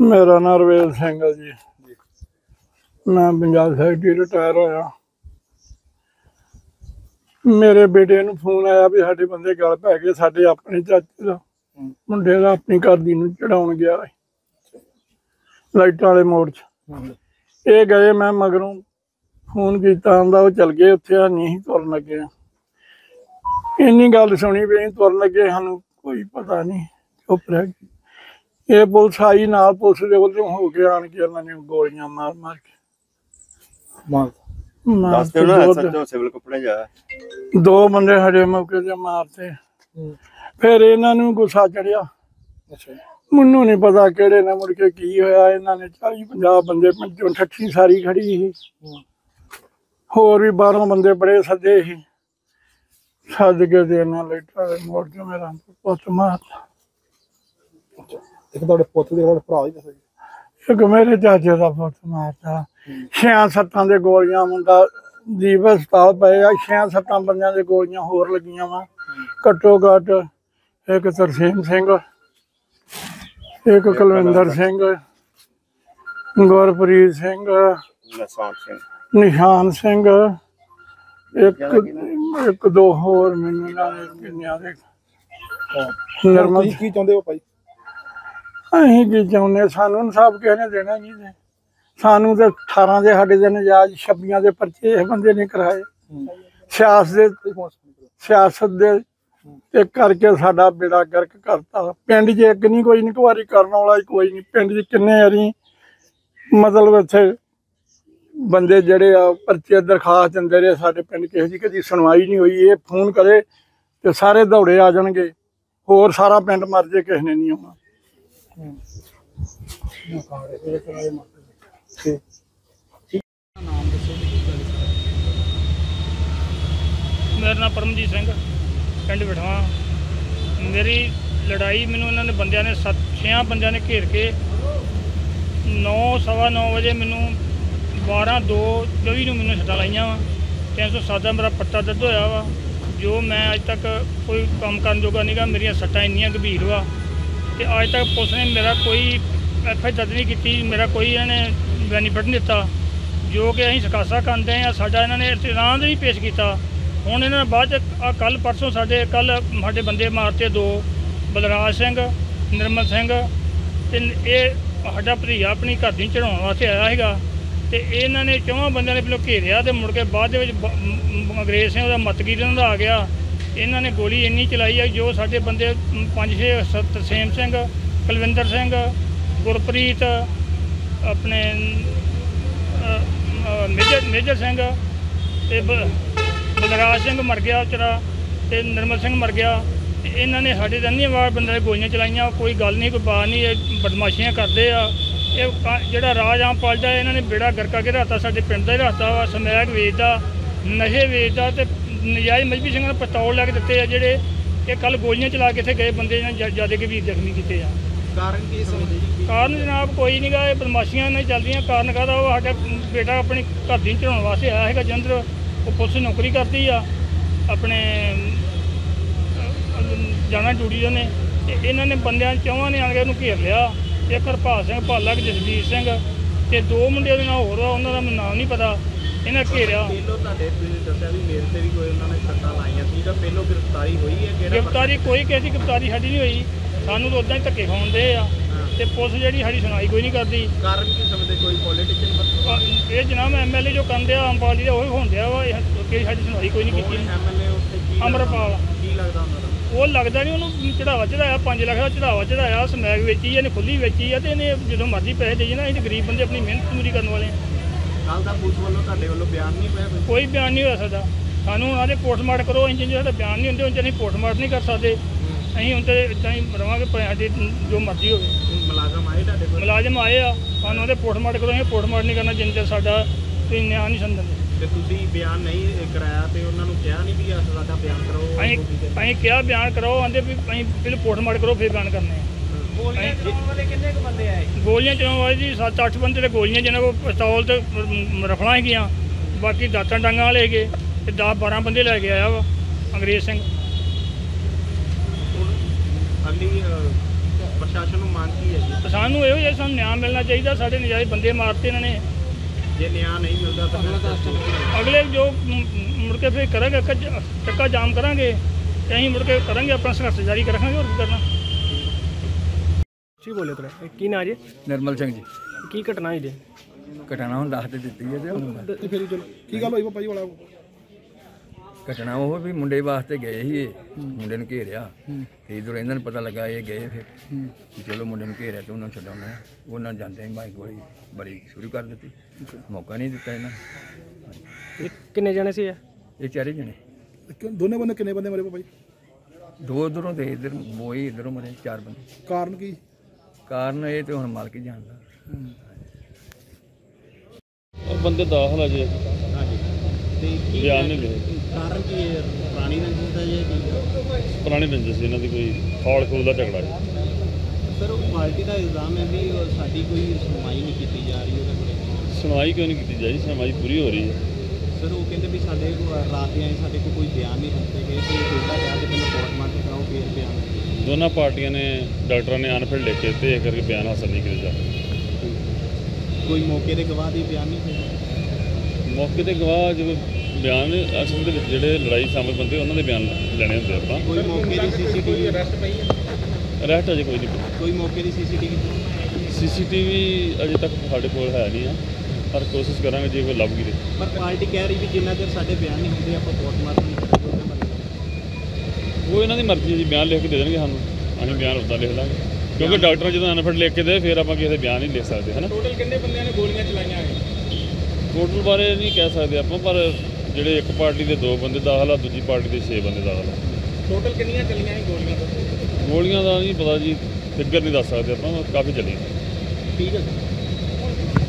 ਮੇਰਾ ਨਾਮ ਰਵੇਲ ਸਿੰਘ ਹੈ ਜੀ। ਮੈਂ ਪੰਜਾਬ ਸੈਕਟਰੀ ਰਿਟਾਇਰ ਹੋਇਆ। ਮੇਰੇ ਬੇਟੇ ਨੂੰ ਫੋਨ ਆਇਆ ਵੀ ਸਾਡੇ ਬੰਦੇ ਗੱਲ ਪੈ ਗਏ ਸਾਡੇ ਆਪਣੇ ਚਾਚੇ ਦਾ। ਮੁੰਡੇ ਦਾ ਆਪਣੀ ਘਰ ਦੀ ਨੂੰ ਚੜਾਉਣ ਗਿਆ। ਲਾਈਟਾਂ ਵਾਲੇ ਮੋੜ 'ਚ। ਇਹ ਗਏ, ਮੈਂ ਮਗਰੋਂ ਫੋਨ ਕੀਤਾ, ਆਂਦਾ ਉਹ ਚਲ ਗਏ ਉੱਥੇ ਨਹੀਂ ਸੀ ਤੁਰਨ ਲੱਗੇ ਇੰਨੀ ਗੱਲ ਸੁਣੀ ਵੀ ਅਸੀਂ ਤੁਰਨ ਲੱਗੇ, ਸਾਨੂੰ ਕੋਈ ਪਤਾ ਨਹੀਂ, ਚੁੱਪ ਰਹਿ ਗਏ। ਇਹ ਪੁਲਿਸ ਆਈ ਨਾਲ ਪੁਲਿਸ ਦੇ ਵੱਲੋਂ ਹੋ ਕੇ ਆਣ ਕੇ ਉਹਨਾਂ ਨੇ ਗੋਲੀਆਂ ਮਾਰ ਮਾਰ ਕੇ। ਮਾਰ। ਦੱਸ ਦਿਓ ਨਾ ਐਸਐਚਓ ਸਿਵਲ ਕੱਪੜੇ ਜਾ। ਦੋ ਬੰਦੇ ਹਜੇ ਮੌਕੇ ਤੇ ਮਾਰਤੇ। ਫਿਰ ਇਹਨਾਂ ਨੂੰ ਗੁੱਸਾ ਚੜਿਆ। ਅੱਛਾ। ਮੈਨੂੰ ਨਹੀਂ ਪਤਾ ਕਿਹੜੇ ਨੇ ਮੁੜ ਕੇ ਕੀ ਹੋਇਆ ਇਹਨਾਂ ਨੇ 40 50 ਬੰਦੇ ਪੰਜੋਂ ਠੱਠੀ ਸਾਰੀ ਖੜੀ ਸੀ। ਹੋਰ ਵੀ ਬਾਹਰੋਂ ਬੰਦੇ ਬੜੇ ਸੱਦੇ ਸੀ। ਸੱਦ ਕੇ ਤੇ ਇਹਨਾਂ ਲੈਟਰ ਮੋੜ ਕੇ ਮੇਰਾ ਪੁੱਤ ਮਾਰਤਾ। ਇੱਕ ਤੁਹਾਡੇ ਪੁੱਤ ਦੇ ਤੁਹਾਡੇ ਭਰਾ ਹੀ ਦੱਸੋ ਜੀ। ਇੱਕ ਮੇਰੇ ਚਾਚੇ ਦਾ ਪੁੱਤ ਮਾਰਤਾ। ਛਿਆਂ ਸੱਤਾਂ ਦੇ ਗੋਲੀਆਂ ਮੁੰਡਾ ਦੀਪ ਹਸਪਤਾਲ ਪਏ ਆ। ਛਿਆਂ ਸੱਤਾਂ ਬੰਦਿਆਂ ਦੇ ਗੋਲੀਆਂ ਹੋਰ ਲੱਗੀਆਂ ਵਾ। ਘੱਟੋ ਘੱਟ ਇੱਕ ਤਰਸੇਮ ਸਿੰਘ ਇੱਕ ਕੁਲਵਿੰਦਰ ਸਿੰਘ ਗੁਰਪ੍ਰੀਤ ਸਿੰਘ ਨਸਾਨ ਸਿੰਘ। ਨਿਸ਼ਾਨ ਸਿੰਘ ਇੱਕ ਇੱਕ ਦੋ ਹੋਰ ਮੈਨੂੰ ਨਾ ਕਿੰਨਿਆਂ ਦੇ ਨਿਰਮਲ ਕੀ ਚਾਹੁੰਦੇ ਹੋ ਭਾਈ? ਅਸੀਂ ਕੀ ਚਾਹੁੰਦੇ ਸਾਨੂੰ ਇਨਸਾਫ ਕਿਸੇ ਨੇ ਦੇਣਾ ਨਹੀਂ ਤੇ। ਸਾਨੂੰ ਤੇ 18 ਦੇ ਸਾਡੇ ਦੇ ਨਜਾਇਜ਼ 26 ਦੇ ਪਰਚੇ ਇਹ ਬੰਦੇ ਨੇ ਕਰਾਏ। ਸਿਆਸਤ ਦੇ ਸਿਆਸਤ ਦੇ ਤੇ ਕਰਕੇ ਸਾਡਾ ਬੇੜਾ ਗਰਕ ਕਰਤਾ। ਪਿੰਡ 'ਚ ਇੱਕ ਨਹੀਂ ਕੋਈ ਇਨਕੁਆਰੀ ਕਰਨ ਵਾਲਾ ਕੋਈ ਨਹੀਂ। ਪਿੰਡ 'ਚ ਕਿੰਨੇ ਵਾਰੀ ਮਤਲਬ ਇੱਥੇ ਬੰਦੇ ਜਿਹੜੇ ਆ ਪਰਚੇ ਦਰਖਾਸਤ ਦਿੰਦੇ ਰਹੇ ਸਾਡੇ ਪਿੰਡ ਕਿਸੇ ਦੀ ਕਦੀ ਸੁਣਵਾਈ ਨਹੀਂ ਹੋਈ। ਇਹ ਫੋਨ ਕਰੇ ਤੇ ਸਾਰੇ ਦੌੜੇ ਆ ਜਾਣਗੇ। ਹੋਰ ਸਾਰਾ ਪਿੰਡ ਮਰ ਜੇ ਕਿਸੇ ਨੇ ਨਹੀਂ ਆਉਣਾ। ਮੇਰਾ ਨਾਮ ਪਰਮਜੀਤ ਸਿੰਘ ਪਿੰਡ ਬਿਠਵਾ ਮੇਰੀ ਲੜਾਈ ਮੈਨੂੰ ਇਹਨਾਂ ਨੇ ਬੰਦਿਆਂ ਨੇ ਸੱਤ, ਛਿਆਂ ਬੰਦਿਆਂ ਨੇ ਘੇਰ ਕੇ 9 ਸਵਾ ਨੌ ਵਜੇ ਮੈਨੂੰ 12 2 24 ਨੂੰ ਮੈਨੂੰ ਸੱਟਾਂ ਲਾਈਆਂ ਵਾ। 307 ਦਾ ਮੇਰਾ ਪੱਟਾ ਦਰਦ ਹੋਇਆ ਵਾ। ਜੋ ਮੈਂ ਅੱਜ ਤੱਕ ਕੋਈ ਕੰਮ ਕਰਨ ਜੋਗਾ ਨਹੀਂਗਾ ਮੇਰੀਆਂ ਸੱਟਾਂ ਇੰਨੀਆਂ ਗੰਭੀਰ ਵਾ ਤੇ ਅੱਜ ਤੱਕ ਪੁਲਿਸ ਨੇ ਮੇਰਾ ਕੋਈ ਐਫ ਆਈ ਦਰਜ ਨਹੀਂ ਕੀਤੀ, ਮੇਰਾ ਕੋਈ ਇਹਨਾਂ ਨੇ ਬੈਨੀਫਿਟ ਨਹੀਂ ਦਿੱਤਾ। ਜੋ ਕਿ ਅਸੀਂ ਸਕਾਸਾ ਕਰਦੇ ਆ ਸਾਡਾ ਇਹਨਾਂ ਨੇ ਇਤਰਾਜ਼ ਨਹੀਂ ਪੇਸ਼ ਕੀਤਾ। ਹੁਣ ਇਹਨਾਂ ਨੇ ਬਾਅਦ ਚ ਕੱਲ ਪਰਸੋਂ ਸਾਡੇ ਕੱਲ ਸਾਡੇ ਬੰਦੇ ਮਾਰਤੇ ਦੋ, ਬਲਰਾਜ ਸਿੰਘ, ਨਿਰਮਲ ਸਿੰਘ ਤੇ ਇਹ ਸਾਡਾ ਭਤੀਜਾ ਆਪਣੀ ਘਰ ਦੀ ਚੜਾਉਣ ਵਾਸਤੇ ਆਇਆ ਹੈਗਾ ਤੇ ਇਹਨਾਂ ਨੇ ਚੌਹਾਂ ਬੰਦਿਆਂ ਨੇ ਪਹਿਲਾਂ ਘੇਰਿਆ ਤੇ ਮੁੜ ਕੇ ਬਾਅਦ ਦੇ ਵਿੱਚ ਬ- ਅੰਗਰੇਜ਼ ਸਿੰਘ ਉਹਦਾ ਮਤਗੀਰ ਇਹਨਾਂ ਦਾ ਆ ਗਿਆ। ਇਹਨਾਂ ਨੇ ਗੋਲੀ ਇੰਨੀ ਚਲਾਈ ਆ ਜੋ ਸਾਡੇ ਬੰਦੇ ਮ, ਪੰਜ ਛੇ ਸੱਤ ਤਰਸੇਮ ਸਿੰਘ ਕੁਲਵਿੰਦਰ ਸਿੰਘ ਗੁਰਪ੍ਰੀਤ ਆਪਣੇ ਮੇਜਰ ਮੇਜਰ ਸਿੰਘ ਤੇ ਬ- ਬਲਰਾਜ ਸਿੰਘ ਮਰ ਗਿਆ ਵਿਚਾਰਾ ਤੇ ਨਿਰਮਲ ਸਿੰਘ ਮਰ ਗਿਆ ਤੇ ਇਹਨਾਂ ਨੇ ਸਾਡੇ ਦੰਨੀ ਵਾਰ ਬੰਦੇ ਨੇ ਗੋਲੀਆਂ ਚਲਾਈਆਂ ਕੋਈ ਗੱਲ ਨਹੀਂ ਕੋਈ ਬਾਤ ਨਹੀਂ ਇਹ ਬਦਮਾਸ਼ੀਆਂ ਕਰਦੇ ਆ। ਇਹ ਜਿਹੜਾ ਰਾਜ ਆਮ ਪਲਦਾ ਇਹਨਾਂ ਨੇ ਬੇੜਾ ਗਰਕਾ ਕੇ ਰਾਤਾ ਸਾਡੇ ਪਿੰਡ ਦਾ ਹੀ ਰਾਤਾ ਵਾ ਸਮੈਕ ਵੇਚਦਾ ਨਸ਼ੇ ਵੇਚਦਾ ਤੇ ਨਜਾਇਜ਼ ਮਜਬੀ ਸਿੰਘਾਂ ਨੇ ਪਿਸਤੌਲ ਲੈ ਕੇ ਦਿੱਤੇ ਆ ਜਿਹੜੇ ਇਹ ਕੱਲ ਗੋਲੀਆਂ ਚਲਾ ਕੇ ਇੱਥੇ ਗਏ ਬੰਦੇ ਇਹਨਾਂ ਜ਼ਿਆਦਾ ਗੰਭੀਰ ਜ਼ਖਮੀ ਕੀਤੇ ਆ। ਕਾਰਨ ਕੀ ਸਮਝਦੇ ਜੀ ਕਾਰਨ ਜਨਾਬ ਕੋਈ ਨਹੀਂਗਾ ਇਹ ਬਦਮਾਸ਼ੀਆਂ ਨਹੀਂ ਚੱਲਦੀਆਂ। ਕਾਰਨ ਕਾਹਦਾ ਉਹ ਸਾਡਾ ਬੇਟਾ ਆਪਣੀ ਘਰ ਦੀ ਚੜਾਉਣ ਵਾਸਤੇ ਆਇਆ ਹੈਗਾ ਜੰਦਰ ਉਹ ਪੁਲਿਸ ਨੌਕਰੀ ਕਰਦੀ ਆ। ਆਪਣੇ ਜਾਣਾ ਡਿਊਟੀ ਦੇ ਨੇ ਤੇ ਇਹਨਾਂ ਨੇ ਬੰਦਿਆਂ ਚੌਹਾਂ ਨੇ ਆਣ ਕੇ ਉਹਨੂੰ ਘੇਰ ਲਿਆ। ਇੱਕ ਹਰਪਾਲ ਸਿੰਘ ਭਾਲਾ ਕਿ ਜਸਵੀਰ ਸਿੰਘ ਤੇ ਦੋ ਮੁੰਡੇ ਦੇ ਨਾਲ ਹੋਰ ਉਹਨਾਂ ਦਾ ਮੈਨੂੰ ਨਾਮ ਨਹੀਂ ਪਤਾ। ਇਹਨਾਂ ਘੇਰਿਆ। ਤੁਹਾਡੇ ਤੁਸੀਂ ਦੱਸਿਆ ਵੀ ਮੇਰੇ ਤੇ ਵੀ ਕੋਈ ਉਹਨਾਂ ਨੇ ਸੱਟਾਂ ਲਾਈਆਂ ਸੀ ਤਾਂ ਪਹਿਲੋਂ ਗ੍ਰਿਫਤਾਰੀ ਹੋਈ ਹੈ ਕਿਹੜਾ ਗ੍ਰਿਫਤਾਰੀ ਕੋਈ ਕਿਸੇ ਦੀ ਗ੍ਰਿਫਤਾਰੀ ਸਾਡੀ ਨਹੀਂ ਹੋਈ। ਸਾਨੂੰ ਤਾਂ ਉਦਾਂ ਹੀ ਧੱਕੇ ਖਾਉਂਦੇ ਆ। ਤੇ ਪੁਲਿਸ ਜਿਹੜੀ ਸਾਡੀ ਸੁਣਾਈ ਕੋਈ ਨਹੀਂ ਕਰਦੀ। ਕਾਰਨ ਕੀ ਸਮਝਦੇ ਕੋਈ ਪੋਲੀਟੀਸ਼ੀਅਨ ਇਹ ਜਨਾਬ ਐਮਐਲਏ ਜੋ ਕੰਦੇ ਆ ਅੰਬਾਲੀ ਦੇ ਉਹ ਹੀ ਹੁੰਦੇ ਆ ਵਾ। ਇਹ ਕਿ ਸਾਡੀ ਸੁਣਵਾਈ ਕੋਈ ਨਹੀਂ ਕੀਤੀ। ਐਮਐਲਏ ਉੱਥੇ ਕੀ ਅਮਰਪਾਲ ਕੀ ਲੱਗਦਾ ਉਹਨਾਂ ਦਾ? ਉਹ ਲੱਗਦਾ ਨਹੀਂ ਉਹਨੂੰ ਚੜਾਵਾ ਚੜਾਇਆ 5 ਲੱਖ ਦਾ ਚੜਾਵਾ ਚੜਾਇਆ ਸਮੈਕ ਵੇਚੀ ਇਹਨੇ ਖੁੱਲੀ ਵੇਚੀ ਆ ਤੇ ਇਹਨੇ ਜਦੋਂ ਮਰਜ਼ੀ ਪੈਸੇ ਦੇਈ ਨਾ ਤੇ ਗਰੀਬ ਬੰਦੇ ਆਪਣੀ ਮਿਹਨਤ ਮਜ਼ਦੂਰੀ ਕਰਨ ਵਾਲੇ ਆ। ਕੱਲ ਦਾ ਪੁਲਿਸ ਵੱਲੋਂ ਤੁਹਾਡੇ ਵੱਲੋਂ ਬਿਆਨ ਨਹੀਂ ਪਿਆ ਕੋਈ? ਕੋਈ ਬਿਆਨ ਨਹੀਂ ਹੋ ਸਕਦਾ ਸਾਨੂੰ ਉਹਨਾਂ ਦੇ ਪੋਸਟਮਾਰਟ ਕਰੋ ਅਸੀਂ ਜੇ ਸਾਡਾ ਬਿਆਨ ਨਹੀਂ ਹੁੰਦੇ ਉਹਨਾਂ ਅਸੀਂ ਪੋਸਟਮਾਰਟ ਨਹੀਂ ਕਰ ਸਕਦੇ। ਅਸੀਂ ਹੁਣ ਤੇ ਇਦਾਂ ਹੀ ਰਵਾਂਗੇ ਭਾਵੇਂ ਸਾਡੀ ਜੋ ਮਰਜ਼ੀ ਹੋਵੇ। ਮੁਲਾਜ਼ਮ ਆਏ ਤੁਹਾਡੇ ਕੋਲ? ਮੁਲਾਜ਼ਮ ਆਏ ਆ ਸਾਨੂੰ ਉਹਦੇ ਪੋਸਟਮਾਰਟ ਕਰੋ ਅਸੀਂ ਪੋਸਟਮਾਰਟ ਨਹੀਂ ਕਰਨਾ ਜਿੰਨ ਚਿਰ ਸਾਡਾ ਤੁਸੀਂ ਨਿਆਂ ਨਹੀਂ ਸੰਦਦੇ ਤੇ ਤੁਸੀਂ ਬਿਆਨ ਨਹੀਂ ਕਰਾਇਆ ਤੇ ਉਹਨਾਂ ਨੂੰ ਕਿਹਾ ਨਹੀਂ ਵੀ ਆਹ ਸਾਡਾ ਬਿਆਨ ਕਰੋ ਅਸੀਂ ਅਸੀਂ ਕਿਹਾ ਬਿਆਨ ਕਰਾਓ ਆਂਦੇ ਵੀ ਅਸੀਂ ਪਹਿਲਾਂ ਪੋਸਟਮਾਰਟ ਕਰੋ ਫਿਰ ਬਿਆਨ ਕਰਨੇ ਆ। ਗੋਲੀਆਂ ਚਲਾਉਣ ਵਾਲੇ ਕਿੰਨੇ ਕੁ ਬੰਦੇ ਆਏ? ਗੋਲੀਆਂ ਚਲਾਉਣ ਵਾਲੇ ਜੀ 7-8 ਬੰਦੇ ਤੇ ਗੋਲੀਆਂ ਜਿਹਨਾਂ ਕੋਲ ਪਿਸਤੌਲ ਤੇ ਰਫਲਾਂ ਹੈਗੀਆਂ। ਬਾਕੀ ਦਾਤਾਂ ਡਾਂਗਾਂ ਵਾਲੇ ਹੈਗੇ ਤੇ 10-12 ਬੰਦੇ ਲੈ ਕੇ ਆਇਆ ਵਾ ਅੰਗਰੇਜ਼ ਸਿੰਘ। ਅਗਲੀ ਪ੍ਰਸ਼ਾਸਨ ਨੂੰ ਮੰਗ ਕੀ ਹੈ ਜੀ? ਸਾਨੂੰ ਇਹੋ ਜਿਹਾ ਸਾਨੂੰ ਨਿਆਂ ਮਿਲਣਾ ਚਾਹੀਦਾ ਸਾਡੇ ਨਜਾਇਜ਼ ਬੰਦੇ ਮਾਰਤੇ ਇਹਨਾਂ ਨੇ। ਜੇ ਨਿਆਂ ਨਹੀਂ ਮਿਲਦਾ ਤਾਂ ਅਗਲਾ ਜੋ ਮੁੜ ਕੇ ਫਿਰ ਕਰਾਂਗੇ ਚੱਕਾ ਜਾਮ ਕਰਾਂਗੇ। ਤੇ ਅਸੀਂ ਮੁੜ ਕੇ ਕਰਾਂਗੇ ਆਪਣਾ ਸੰਘਰਸ਼ ਜਾਰੀ ਰੱਖਾਂਗੇ ਹੋਰ ਕੀ ਕਰਨਾ। ਜੀ ਬੋਲੇ ਤੇਰਾ ਕੀ ਨਾਂ ਜੀ? ਨਿਰਮਲ ਸਿੰਘ ਜੀ। ਕੀ ਘਟਨਾ ਹੋਈ ਜੀ? ਘਟਨਾ ਹੁਣ ਦੱਸ ਤੇ ਦਿੱਤੀ ਹੈ ਤੇ ਹੁਣ ਤੇ ਫਿਰ ਚਲੋ ਕੀ ਗੱਲ ਹੋਈ ਪਾਪਾ ਜੀ ਵਾਲਾ? ਘਟਨਾ ਉਹ ਵੀ ਮੁੰਡੇ ਵਾਸਤੇ ਗਏ ਸੀ ਇਹ। ਮੁੰਡੇ ਨੂੰ ਘੇਰਿਆ। ਤੇ ਇਧਰ ਇਹਨਾਂ ਨੂੰ ਪਤਾ ਲੱਗਾ ਇਹ ਗਏ ਫਿਰ। ਚਲੋ ਮੁੰਡੇ ਨੂੰ ਘੇਰਿਆ ਤੇ ਉਹਨਾਂ ਨੂੰ ਛਡਾਉਣਾ। ਉਹਨਾਂ ਜਾਂਦੇ ਹੀ ਬਾਈਕ ਗੋਲੀ ਬੜੀ ਸ਼ੁਰੂ ਕਰ ਦਿੱਤੀ। ਮੌਕਾ ਨਹੀਂ ਦਿੱਤਾ ਇਹਨਾਂ ਕਿੰਨੇ ਜਣੇ ਸੀ ਇਹ? ਇਹ ਚਾਰੇ ਜਣੇ। ਕਿਉਂ ਦੋਨੇ ਬੰਦੇ ਕਿੰਨੇ ਬੰਦੇ ਮਰੇ ਪਾਪਾ ਜੀ? ਦੋ ਉਧਰੋਂ ਤੇ ਇਧਰ ਬੋਈ ਇਧਰੋਂ ਮਰੇ ਚਾਰ ਬੰਦੇ। ਕਾਰਨ ਕੀ? ਕਾਰਨ ਇਹ ਤੇ ਹੁਣ ਮਾਲਕ ਹੀ ਜਾਣਦਾ। ਬੰਦੇ ਦਾਖਲ ਆ ਜੇ। ਹਾਂਜੀ। ਤੇ ਕੀ ਬਿਆਨ ਨਹੀਂ ਕਾਰਨ ਕੀ ਹੈ? ਪੁਰਾਣੀ ਰੰਜਿਸ਼ ਦਾ ਜਾਂ ਕੀ ਪੁਰਾਣੀ ਰੰਜਿਸ਼ ਸੀ ਇਹਨਾਂ ਦੀ ਕੋਈ ਖੌਲ ਖੋਲ ਦਾ ਝਗੜਾ ਸੀ। ਸਰ ਉਹ ਪਾਰਟੀ ਦਾ ਇਲਜ਼ਾਮ ਹੈ ਵੀ ਉਹ ਸਾਡੀ ਕੋਈ ਸੁਣਵਾਈ ਨਹੀਂ ਕੀਤੀ ਜਾ ਰਹੀ ਉਹਦੇ ਕੋਲ। ਸੁਣਵਾਈ ਕਿਉਂ ਨਹੀਂ ਕੀਤੀ ਜਾਈ ਸੁਣਵਾਈ ਪੂਰੀ ਹੋ ਰਹੀ ਹੈ। ਸਰ ਉਹ ਕਹਿੰਦੇ ਵੀ ਸਾਡੇ ਕੋਲ ਰਾਤ ਦੇ ਆਏ ਸਾਡੇ ਕੋਲ ਕੋਈ ਬਿਆਨ ਨਹੀਂ ਦਿੱਤੇ ਗਏ ਤੇ ਉਲਟਾ ਕਿਹਾ ਕਿ ਪਹਿਲਾਂ ਪੋਸਟਮਾਰਟਮ ਕਰਾਓ ਫਿਰ ਬਿਆਨ ਦਿਓ। ਦੋਨਾਂ ਪਾਰਟੀਆਂ ਨੇ ਡਾਕਟਰਾਂ ਨੇ ਅਨਫਿਲ ਲਿਖ ਕੇ ਤੇ ਇਹ ਕਰਕੇ ਬਿਆਨ ਹਾਸਲ ਨਹੀਂ ਕੀਤੇ ਜਾ ਕੋਈ ਮੌਕੇ ਦੇ ਗਵਾਹ ਦੀ ਬਿਆਨ ਨਹੀਂ ਹੋਇਆ ਮੌਕੇ ਤੇ ਗਵਾਹ ਜਦੋਂ ਬਿਆਨ ਅਸਲ ਦੇ ਵਿੱਚ ਜਿਹੜੇ ਲੜਾਈ ਸ਼ਾਮਲ ਬੰਦੇ ਉਹਨਾਂ ਦੇ ਬਿਆਨ ਲੈਣੇ ਹੁੰਦੇ ਆਪਾਂ। ਕੋਈ ਮੌਕੇ ਦੀ ਸੀਸੀਟੀਵੀ? ਅਰੈਸਟ ਅਜੇ ਕੋਈ ਨਹੀਂ ਕੋਈ ਮੌਕੇ ਦੀ ਸੀਸੀਟੀਵੀ? ਸੀਸੀਟੀਵੀ ਅਜੇ ਤੱਕ ਸਾਡੇ ਕੋਲ ਹੈ ਨਹੀਂ ਆ। ਪਰ ਕੋਸ਼ਿਸ਼ ਕਰਾਂਗੇ ਜੇ ਕੋਈ ਲੱਭ ਗਈ ਤੇ। ਪਰ ਪਾਰਟੀ ਕਹਿ ਰਹੀ ਵੀ ਜਿੰਨਾ ਚਿਰ ਸਾਡੇ ਬਿਆਨ ਨਹੀਂ ਹੁੰਦੇ ਆਪਾਂ ਨਹੀਂ ਕਰਾਂਗੇ। ਉਹਦੇ ਬਾਰੇ ਉਹ ਇਹਨਾਂ ਦੀ ਮਰਜ਼ੀ ਹੈ ਜੀ ਬਿਆਨ ਲਿਖ ਕੇ ਦੇ ਦੇਣਗੇ ਸਾਨੂੰ। ਅਸੀਂ ਬਿਆਨ ਉੱਦਾਂ ਲਿਖ ਲਾਂਗੇ। ਕਿਉਂਕਿ ਡਾਕਟਰ ਜਦੋਂ ਅਨਫਿਲ ਲਿਖ ਕੇ ਦੇ ਫਿਰ ਆਪਾਂ ਕਿਸੇ ਦੇ ਬਿਆਨ ਨਹੀਂ ਲਿਖ ਸਕਦੇ ਹਨਾ? ਟੋਟਲ ਕਿੰਨੇ ਬੰਦਿਆਂ ਨੇ ਗੋਲੀਆਂ ਚਲਾਈਆਂ ਟੋਟਲ ਬਾਰੇ ਨਹੀਂ ਕਹਿ ਸਕਦੇ ਆਪਾਂ ਪਰ ਜਿਹੜੇ ਇੱਕ ਪਾਰਟੀ ਦੇ ਦੋ ਬੰਦੇ ਦਾਖਲ ਆ ਦੂਜੀ ਪਾਰਟੀ ਦੇ 6 ਬੰਦੇ ਦਾਖਲ ਆ। ਟੋਟਲ ਕਿੰਨੀਆਂ ਚੱਲੀਆਂ ਹੈ ਗੋਲੀਆਂ ਗੋਲੀਆਂ ਦਾ ਨਹੀਂ ਪਤਾ ਜੀ ਫਿਗਰ ਨਹੀਂ ਦੱਸ ਸਕਦੇ ਆਪਾਂ ਕਾਫੀ ਚੱਲੀਆਂ। ਠੀਕ ਹੈ